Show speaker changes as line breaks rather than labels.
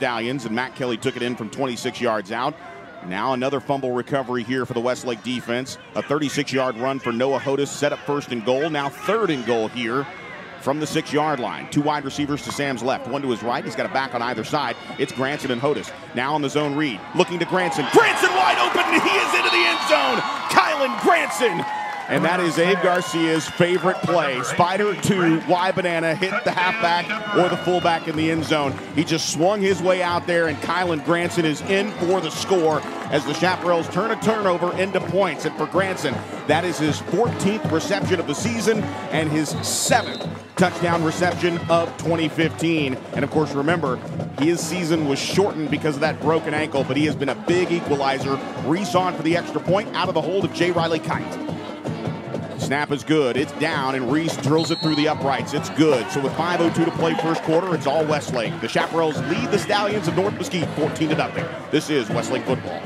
Stallions, and Matt Kelly took it in from 26 yards out. Now another fumble recovery here for the Westlake defense. A 36-yard run for Noah Hodis set up first and goal. Now third and goal here from the six-yard line. Two wide receivers to Sam's left, one to his right. He's got a back on either side. It's Granson and Hodis. Now on the zone read, looking to Granson. Granson wide open, and he is into the end zone. Kylen Granson and that is Abe Garcia's favorite play. Spider to Y Banana hit the halfback or the fullback in the end zone. He just swung his way out there, and Kylen Granson is in for the score as the Chaparrals turn a turnover into points. And for Granson, that is his 14th reception of the season and his seventh touchdown reception of 2015. And of course, remember, his season was shortened because of that broken ankle, but he has been a big equalizer. Reese on for the extra point out of the hold of J. Riley Kite. Snap is good. It's down, and Reese drills it through the uprights. It's good. So with 5.02 to play first quarter, it's all Westlake. The Chaparrals lead the Stallions of North Mesquite 14 to nothing. This is Westlake football.